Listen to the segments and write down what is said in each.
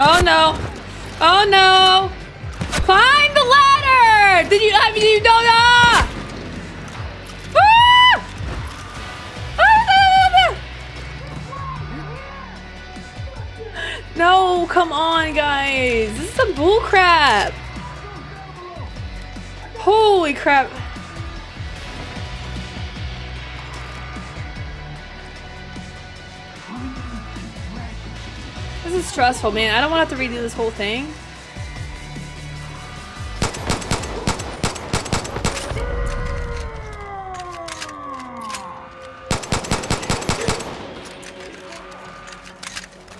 Oh no! Oh no! Climb the ladder! Did you? I mean, you don't know. Ah! No, come on, guys. This is some bull crap. Holy crap. This is stressful, man. I don't want to have to redo this whole thing.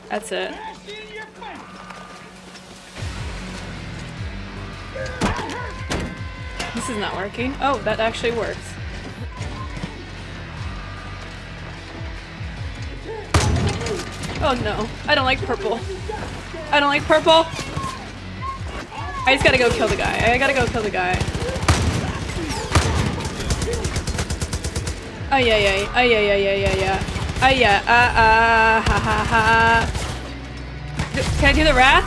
That's it. This is not working. Oh, that actually works. Oh no. I don't like purple. I don't like purple. I just gotta go kill the guy. I gotta go kill the guy. Oh yeah yeah oh yeah yeah yeah yeah yeah oh yeah uh uh ha ha ha can I do the wrath?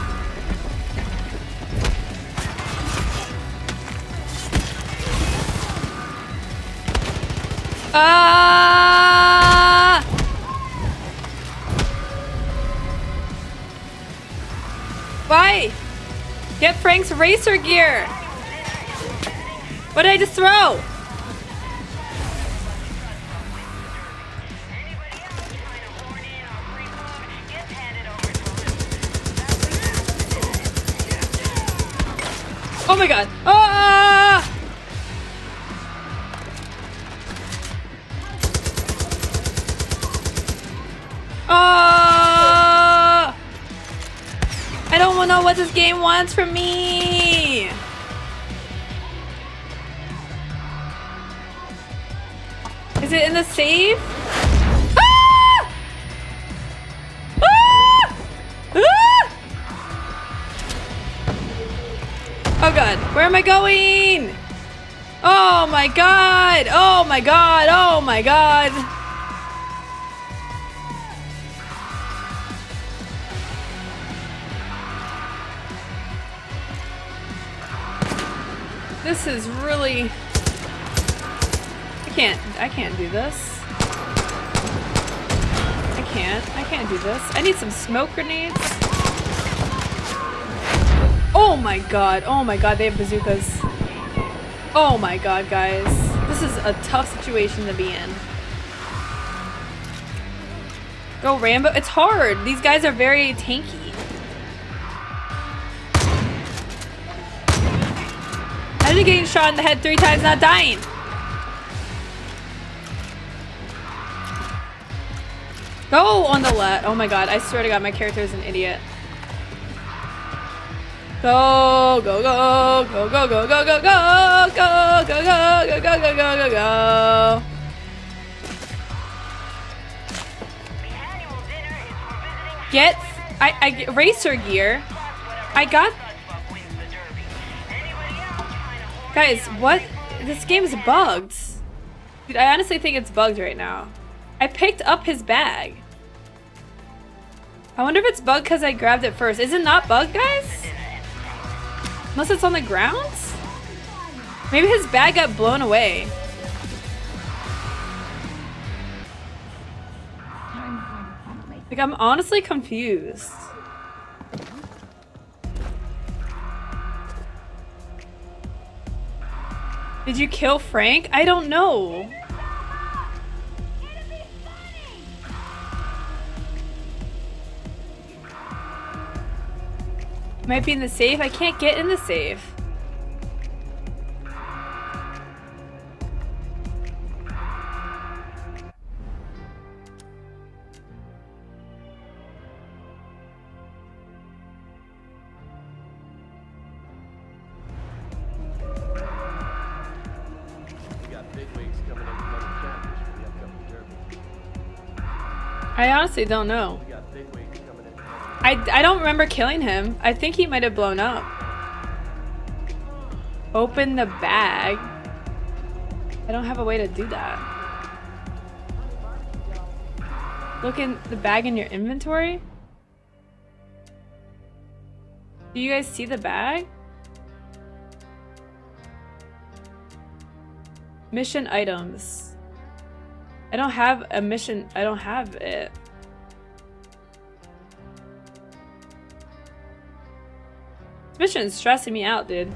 Ah! Why? Get Frank's racer gear. What did I just throw? Oh my god. Ah! What this game wants from me. Is it in the safe? Ah! Ah! Ah! Oh god, where am I going? Oh my god! Oh my god! Oh my god! This is really... I can't, I can't do this. I can't, I can't do this. I need some smoke grenades. Oh my god, oh my god, they have bazookas. Oh my god, guys. This is a tough situation to be in. Go Rambo. It's hard. These guys are very tanky. Did getting shot in the head three times not dying? Go on the left. Oh my god, I swear to god, my character is an idiot. Go, go, go, go, go, go, go, go, go, go, go, go, go, go, go, go, go, go. Get, I, I racer gear. I got. Guys, what? This game is bugged. Dude, I honestly think it's bugged right now. I picked up his bag. I wonder if it's bugged because I grabbed it first. Is it not bugged, guys? Unless it's on the ground? Maybe his bag got blown away. Like, I'm honestly confused. Did you kill Frank? I don't know. Might be in the safe. I can't get in the safe. I honestly don't know. I, I don't remember killing him. I think he might have blown up. Open the bag. I don't have a way to do that. Look in the bag in your inventory. Do you guys see the bag? Mission items. I don't have a mission. I don't have it. This mission is stressing me out, dude.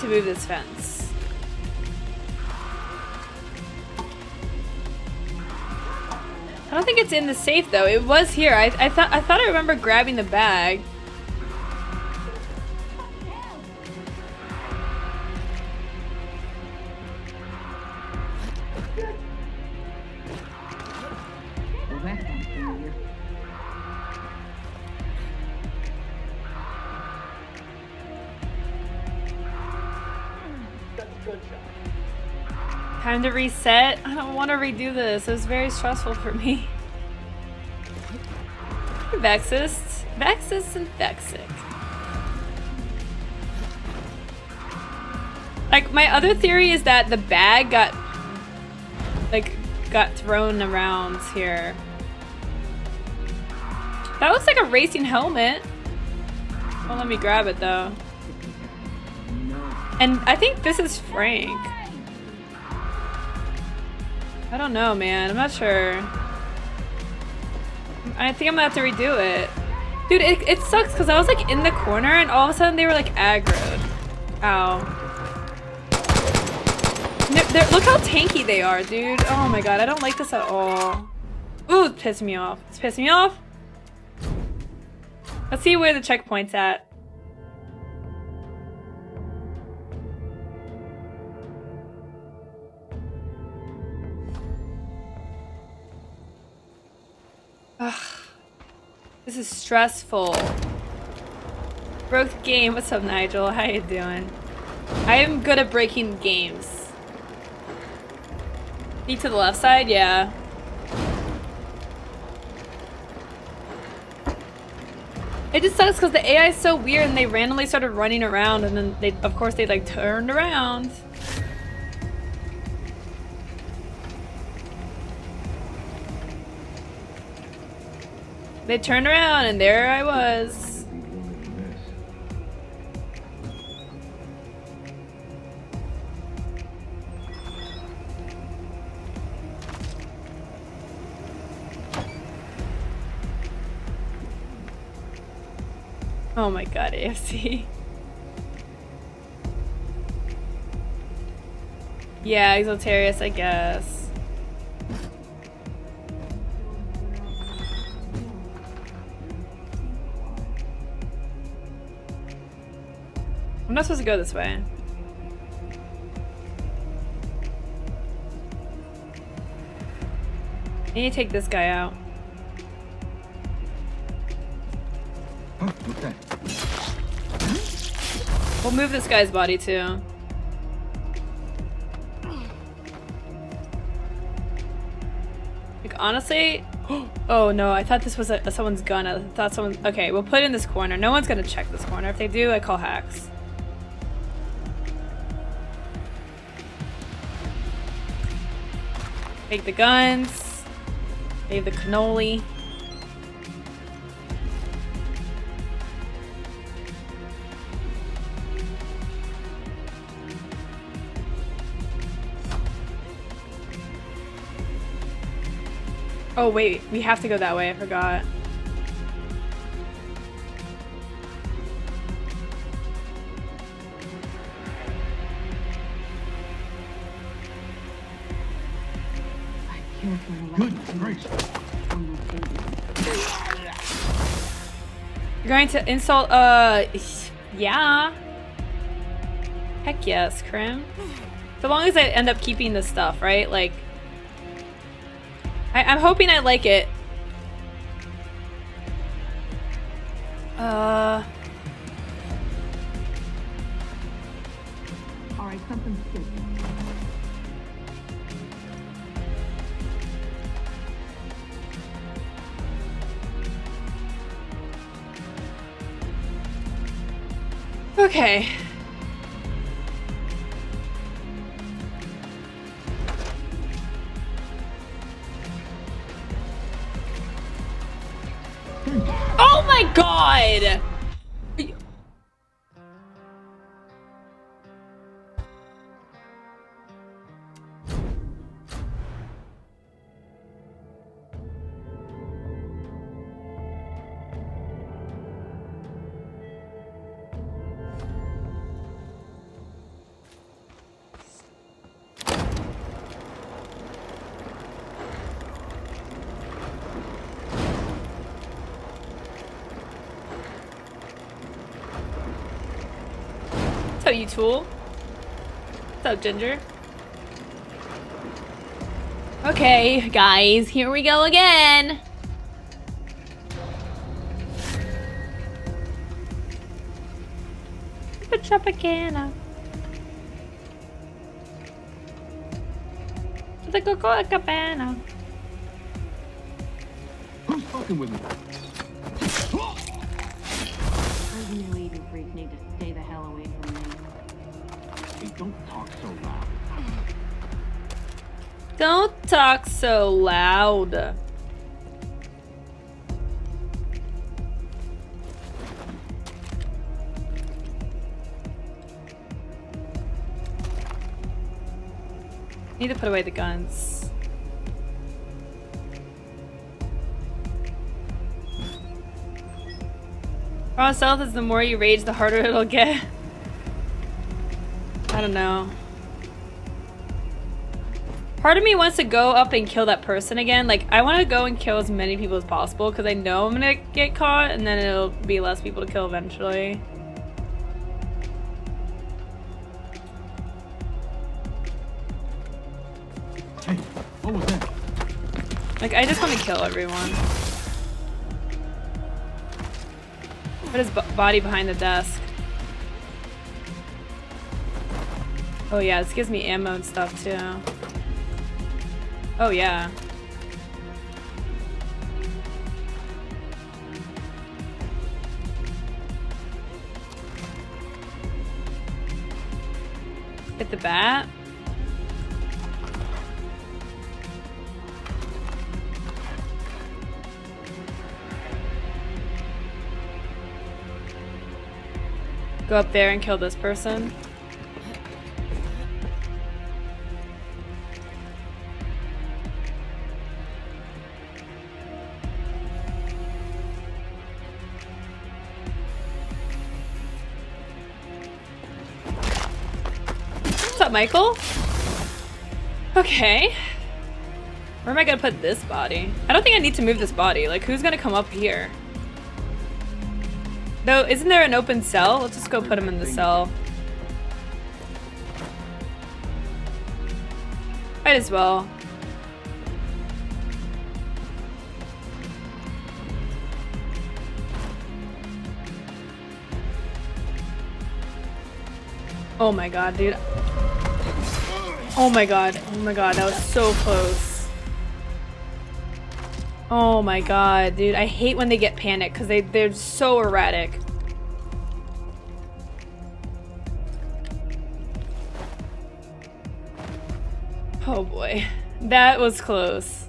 To move this fence. I don't think it's in the safe though. It was here. I, I thought I thought I remember grabbing the bag. Time to reset. Want to redo this. It was very stressful for me. Vexist. Vexist and Vexic. Like, my other theory is that the bag got, like, got thrown around here. That looks like a racing helmet. Don't let me grab it, though. And I think this is Frank. I don't know, man. I'm not sure. I think I'm gonna have to redo it. Dude, it, it sucks because I was like in the corner and all of a sudden they were like aggroed. Ow. They're- look how tanky they are, dude. Oh my god, I don't like this at all. Ooh, it's pissing me off. It's pissing me off. Let's see where the checkpoint's at. Ugh. This is stressful. Broke game. What's up, Nigel? How you doing? I am good at breaking games. Need to the left side? Yeah. It just sucks because the AI is so weird and they randomly started running around and then they, of course, they like turned around. They turned around and there I was. Oh my god, AFC. Yeah, Exalterius, I guess. I'm not supposed to go this way. I need to take this guy out. Oh, okay. We'll move this guy's body too. Like honestly, oh no, I thought this was a, someone's gun. I thought someone. Okay, we'll put it in this corner. No one's gonna check this corner. If they do, I call hacks. Take the guns. Save the cannoli. Oh wait, we have to go that way. I forgot. You're going to insult, uh, yeah. Heck yes, Krim. So long as I end up keeping this stuff, right? Like, I I'm hoping I like it. Uh, Okay. Hmm. Oh my god! Tool? What's up, Ginger? Okay, guys, here we go again. The Tropicana. The Coca Cabana. Who's fucking with me? Those new Eden freaks need to stay the hell away from me. Don't talk so loud. Don't talk so loud. Need to put away the guns. Raw stealth is the more you rage, the harder it'll get. I don't know. Part of me wants to go up and kill that person again. Like, I want to go and kill as many people as possible because I know I'm gonna get caught and then it'll be less people to kill eventually. Hey, what was that? Like, I just want to kill everyone. Put his body behind the desk. Oh yeah, this gives me ammo and stuff too. Oh yeah. Hit the bat. Go up there and kill this person. Up, Michael? Okay. Where am I gonna put this body? I don't think I need to move this body. Like, who's gonna come up here? No, isn't there an open cell? Let's just go put him in the cell. Might as well. Oh my god, dude. Oh my god. Oh my god, that was so close. Oh my god, dude. I hate when they get panicked because they, they're so erratic. Oh boy. That was close.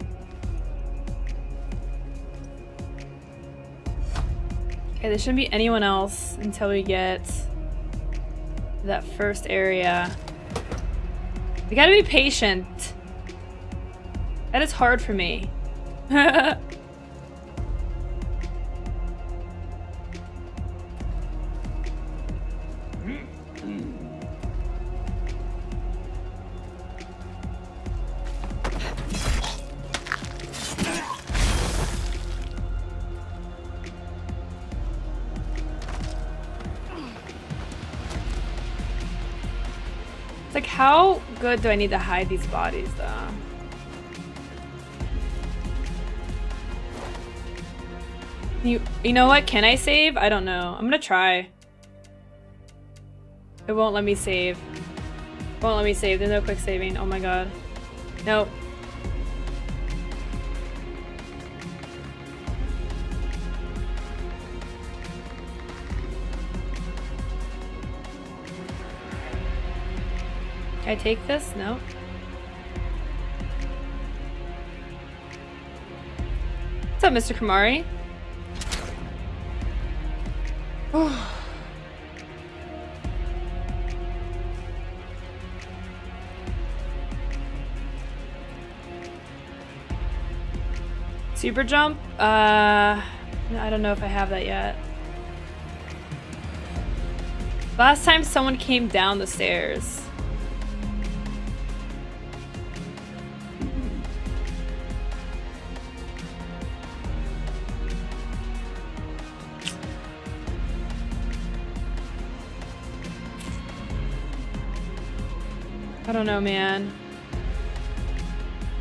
Okay, there shouldn't be anyone else until we get that first area. We gotta be patient. That is hard for me. good do I need to hide these bodies, though? You, you know what? Can I save? I don't know. I'm gonna try. It won't let me save. Won't let me save. There's no quick saving. Oh my god. Nope. I take this? No. What's up, Mr. Kamari? Super jump? Uh, I don't know if I have that yet. Last time someone came down the stairs. Don't know, man.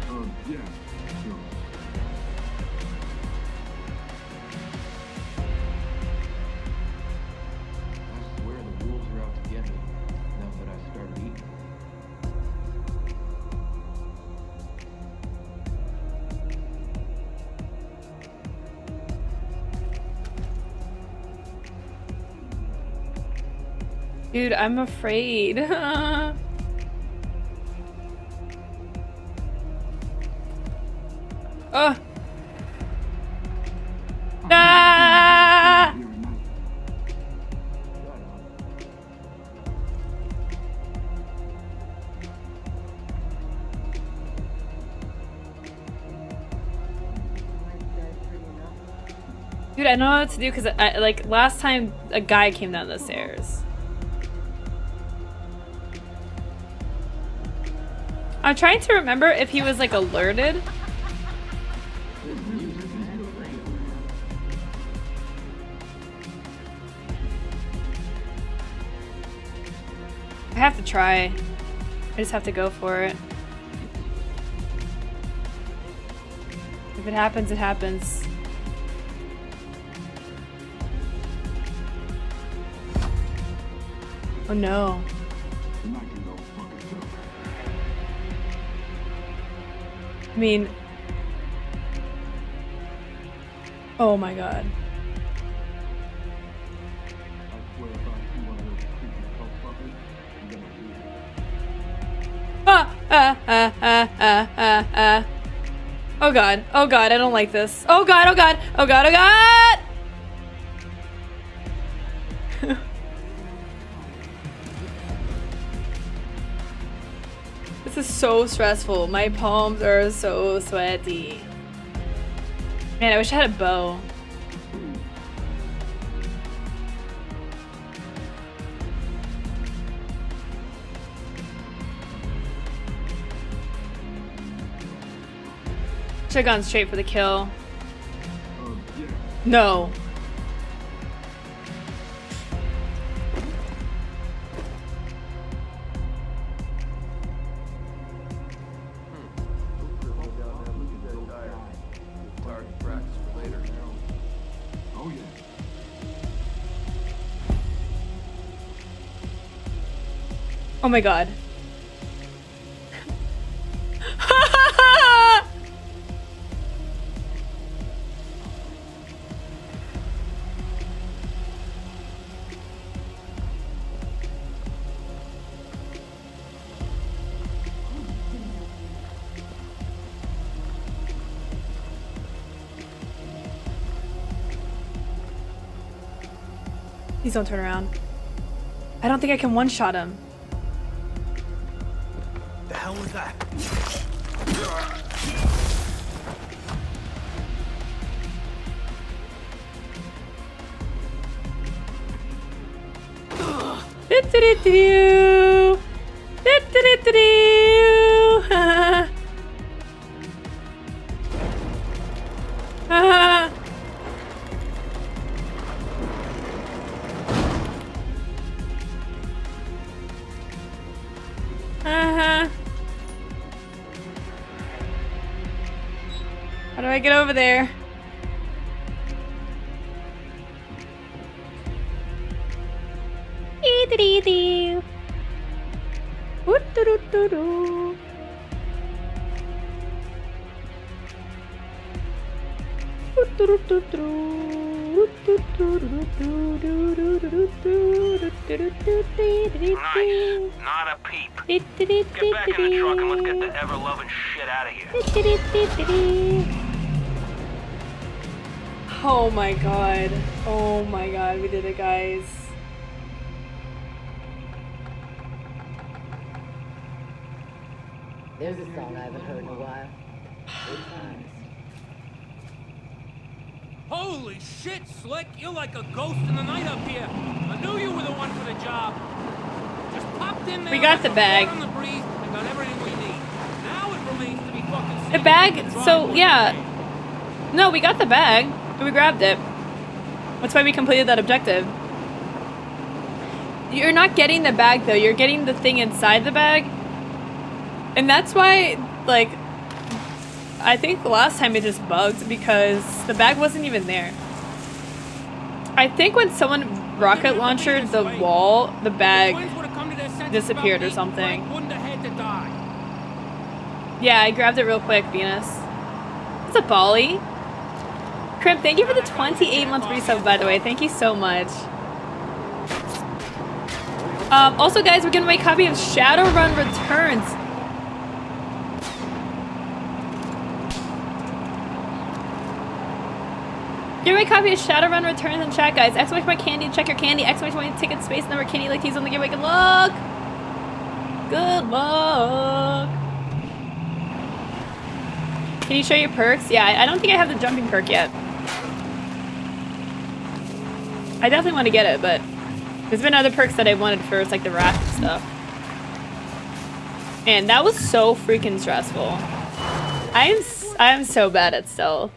Uh, yeah, sure. I swear the wolves are out to get me. Now that I started eating. Dude, I'm afraid. I don't know what to do because like last time a guy came down the stairs. I'm trying to remember if he was like alerted. I have to try. I just have to go for it. If it happens, it happens. Oh no. I mean, oh my god. Ah, ah, ah, ah, ah, ah, ah. Oh god, oh god, I don't like this. Oh god, oh god, oh god, oh god! Is so stressful. My palms are so sweaty. Man, I wish I had a bow. Should have gone straight for the kill. Uh. No. My god. Please don't turn around. I don't think I can one-shot him. How do I get over there? Nice. Not a peep. Get back in the truck and let's get the ever-loving shit out of here. Oh my god. Oh my god, we did it, guys. There's a song I haven't heard in a while. Good times. Holy shit, Slick! You're like a ghost in the night up here. I knew you were the one for the job. Just popped in there. We got the bag. on the breeze and got everything we need. Now it remains to be fucking seen The bag- we can drive so, yeah. No, we got the bag. We grabbed it. That's why we completed that objective. You're not getting the bag though, you're getting the thing inside the bag. And that's why, like, I think the last time it just bugged because the bag wasn't even there. I think when someone rocket launched the wall, the bag. disappeared or something. Yeah, I grabbed it real quick, Venus. It's a Bali. Crimp, thank you for the 28 month resub, by the way. Thank you so much. Um, also, guys, we're giving away a copy of Shadowrun Returns. Give me a copy of Shadowrun Returns in chat, guys. Exclamation point candy, check your candy. Exclamation point ticket space number candy like he's on the giveaway. Good luck! Good luck! Can you show your perks? Yeah, I don't think I have the jumping perk yet. I definitely want to get it, but there's been other perks that I wanted first, like the wrath stuff. And that was so freaking stressful. I'm s- I'm so bad at stealth.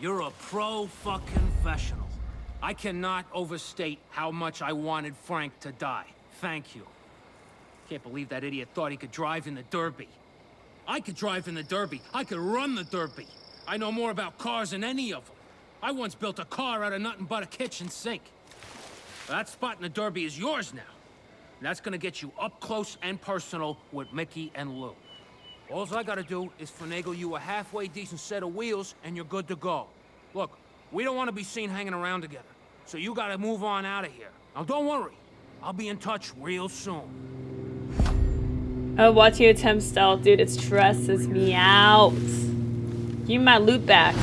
You're a pro fucking professional. I cannot overstate how much I wanted Frank to die. Thank you. Can't believe that idiot thought he could drive in the Derby. I could drive in the Derby. I could run the Derby. I know more about cars than any of them. I once built a car out of nothing but a kitchen sink. That spot in the Derby is yours now. And that's gonna get you up close and personal with Mickey and Lou. All I gotta do is finagle you a halfway decent set of wheels, and you're good to go. Look, we don't want to be seen hanging around together, so you gotta move on out of here. Now, don't worry. I'll be in touch real soon. Uh, oh, watching you attempt stealth, dude, it stresses me out. Give me my loot back.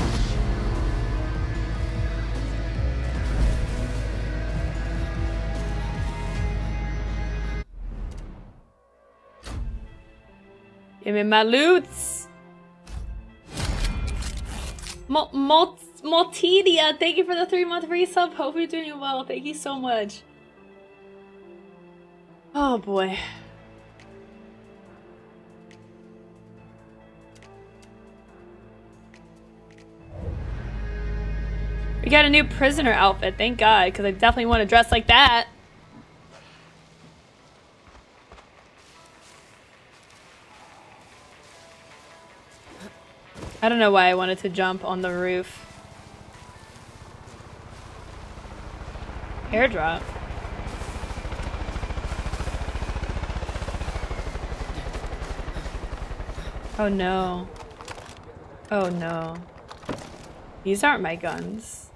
Give me my loots. Mul- Mul- Multidia, thank you for the three month resub. Hope you're doing well. Thank you so much. Oh boy. We got a new prisoner outfit, thank God, because I definitely want to dress like that. I don't know why I wanted to jump on the roof. Airdrop. Oh no. Oh no. These aren't my guns.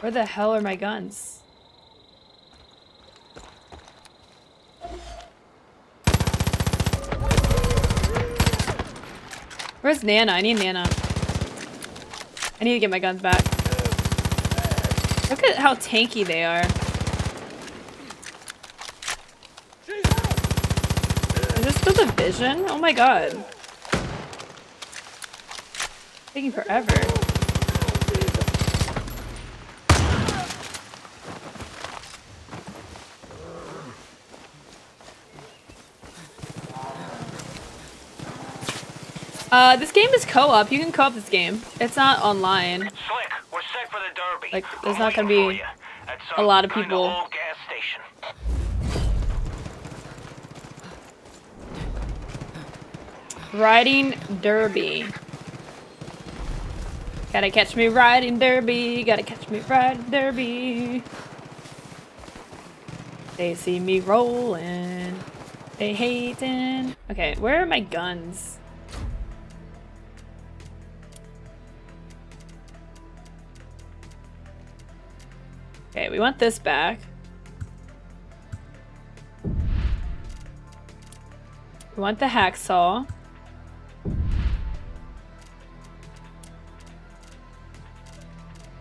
Where the hell are my guns? Where's Nana? I need Nana. I need to get my guns back. Look at how tanky they are. Is this still the vision? Oh my god. Taking forever. Uh, this game is co-op. You can co-op this game. It's not online. Slick, we're set for the Derby. Like, there's not gonna be for you at a lot of people. old gas station. Riding Derby. Gotta catch me riding Derby. Gotta catch me riding Derby. They see me rolling. They hating. Okay, where are my guns? Okay, we want this back. We want the hacksaw.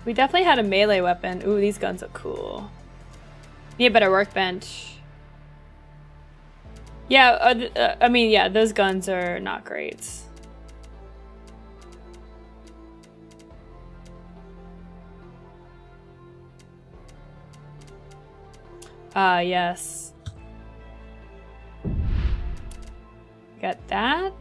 We definitely had a melee weapon. Ooh, these guns are cool. Need a better workbench. Yeah, uh, uh, I mean, yeah, those guns are not great. Ah, uh, yes. Got that.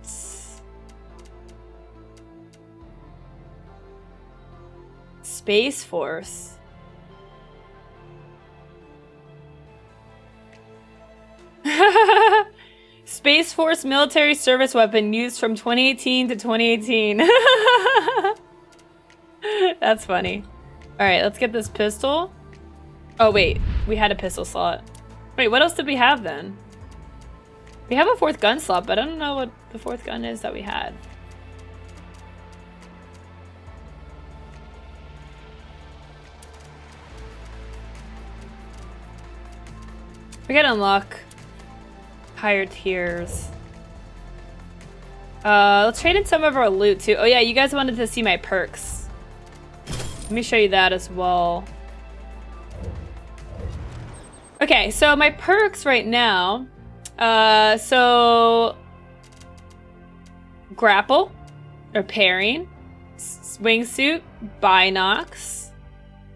Space Force. Space Force military service weapon used from 2018 to 2018. That's funny. Alright, let's get this pistol. Oh wait, we had a pistol slot. Wait, what else did we have then? We have a fourth gun slot, but I don't know what the fourth gun is that we had. We gotta unlock higher tiers. Uh, let's trade in some of our loot too. Oh yeah, you guys wanted to see my perks. Let me show you that as well. Okay, so my perks right now. Uh, so grapple, repairing, wingsuit, binocs,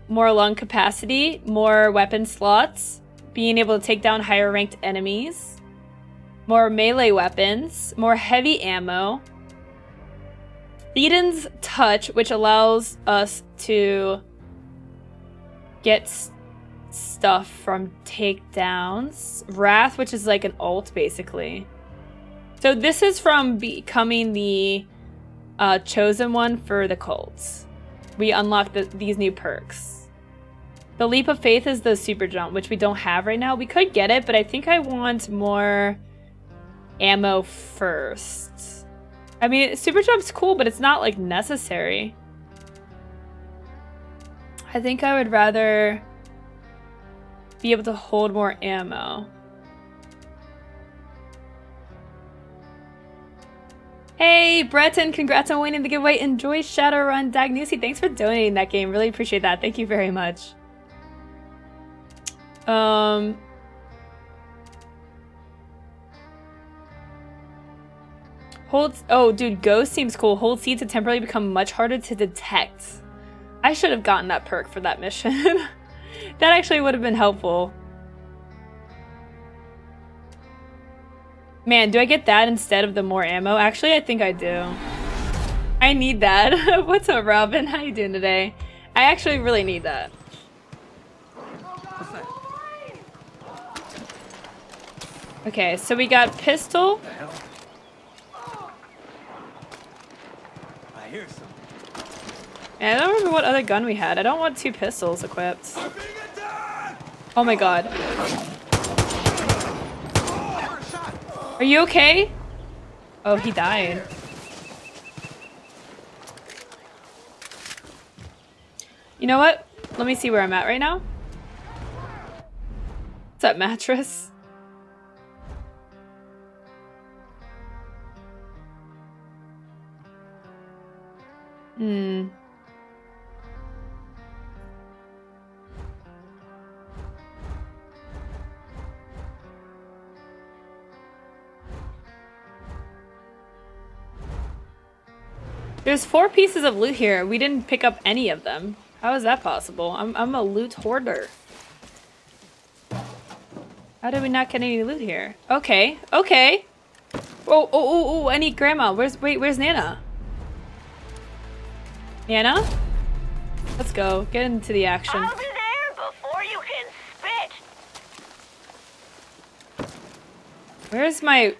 more lung capacity, more weapon slots, being able to take down higher ranked enemies, more melee weapons, more heavy ammo, Eden's Touch, which allows us to get stuff from takedowns, Wrath, which is like an ult basically. So this is from becoming the uh, chosen one for the cults. We unlock the, these new perks. The Leap of Faith is the super jump, which we don't have right now. We could get it, but I think I want more ammo first. I mean, super jump's cool, but it's not like necessary. I think I would rather be able to hold more ammo. Hey, Breton, congrats on winning the giveaway. Enjoy Shadowrun Dagnusi. Thanks for donating that game. Really appreciate that. Thank you very much. Um, Hold, oh dude, Ghost seems cool. Hold C to temporarily become much harder to detect. I should have gotten that perk for that mission. that actually would have been helpful. Man, do I get that instead of the more ammo? Actually, I think I do. I need that. What's up, Robin? How you doing today? I actually really need that. Okay, so we got pistol. I hear some. And I don't remember what other gun we had. I don't want two pistols equipped. Oh my god. Are you okay? Oh, he died. You know what? Let me see where I'm at right now. What's that mattress? Hmm. There's four pieces of loot here. We didn't pick up any of them. How is that possible? I'm, I'm a loot hoarder. How did we not get any loot here? Okay, okay. Oh, oh, oh, oh, I need grandma. Where's, wait, where's Nana? Nana? Let's go. Get into the action. I'll be there before you can spit. Where's my...